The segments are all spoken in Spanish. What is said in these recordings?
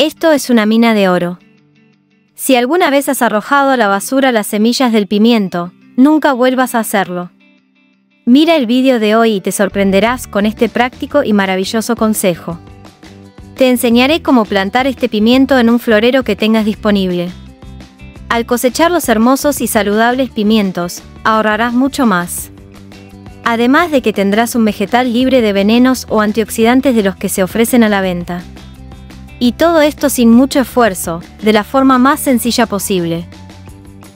Esto es una mina de oro. Si alguna vez has arrojado a la basura las semillas del pimiento, nunca vuelvas a hacerlo. Mira el vídeo de hoy y te sorprenderás con este práctico y maravilloso consejo. Te enseñaré cómo plantar este pimiento en un florero que tengas disponible. Al cosechar los hermosos y saludables pimientos, ahorrarás mucho más. Además de que tendrás un vegetal libre de venenos o antioxidantes de los que se ofrecen a la venta. Y todo esto sin mucho esfuerzo, de la forma más sencilla posible.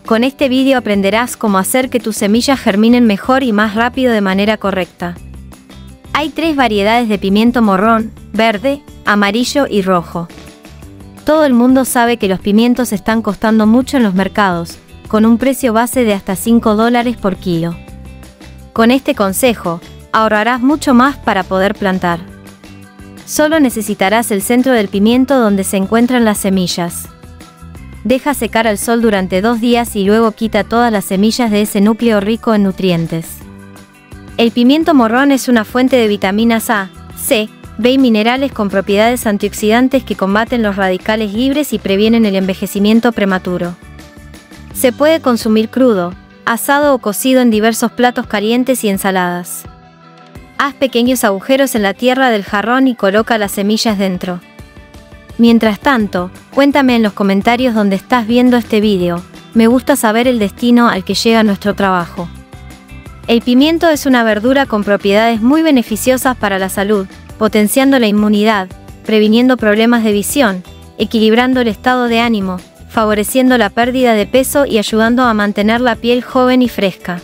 Con este vídeo aprenderás cómo hacer que tus semillas germinen mejor y más rápido de manera correcta. Hay tres variedades de pimiento morrón, verde, amarillo y rojo. Todo el mundo sabe que los pimientos están costando mucho en los mercados, con un precio base de hasta 5 dólares por kilo. Con este consejo, ahorrarás mucho más para poder plantar. Solo necesitarás el centro del pimiento donde se encuentran las semillas. Deja secar al sol durante dos días y luego quita todas las semillas de ese núcleo rico en nutrientes. El pimiento morrón es una fuente de vitaminas A, C, B y minerales con propiedades antioxidantes que combaten los radicales libres y previenen el envejecimiento prematuro. Se puede consumir crudo, asado o cocido en diversos platos calientes y ensaladas. Haz pequeños agujeros en la tierra del jarrón y coloca las semillas dentro. Mientras tanto, cuéntame en los comentarios donde estás viendo este vídeo, me gusta saber el destino al que llega nuestro trabajo. El pimiento es una verdura con propiedades muy beneficiosas para la salud, potenciando la inmunidad, previniendo problemas de visión, equilibrando el estado de ánimo, favoreciendo la pérdida de peso y ayudando a mantener la piel joven y fresca.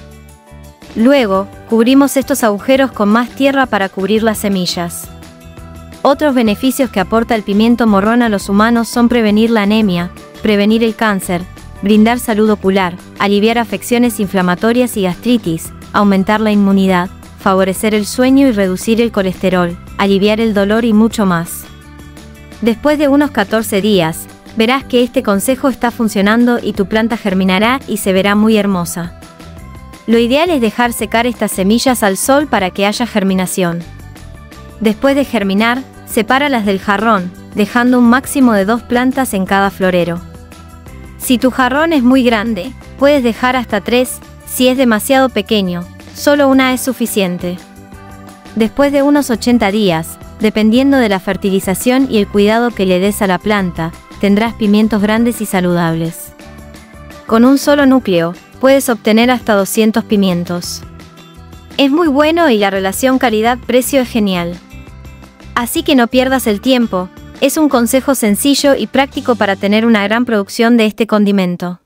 Luego, cubrimos estos agujeros con más tierra para cubrir las semillas. Otros beneficios que aporta el pimiento morrón a los humanos son prevenir la anemia, prevenir el cáncer, brindar salud ocular, aliviar afecciones inflamatorias y gastritis, aumentar la inmunidad, favorecer el sueño y reducir el colesterol, aliviar el dolor y mucho más. Después de unos 14 días, verás que este consejo está funcionando y tu planta germinará y se verá muy hermosa. Lo ideal es dejar secar estas semillas al sol para que haya germinación. Después de germinar, sepáralas del jarrón, dejando un máximo de dos plantas en cada florero. Si tu jarrón es muy grande, puedes dejar hasta tres, si es demasiado pequeño, solo una es suficiente. Después de unos 80 días, dependiendo de la fertilización y el cuidado que le des a la planta, tendrás pimientos grandes y saludables. Con un solo núcleo, puedes obtener hasta 200 pimientos. Es muy bueno y la relación calidad-precio es genial. Así que no pierdas el tiempo, es un consejo sencillo y práctico para tener una gran producción de este condimento.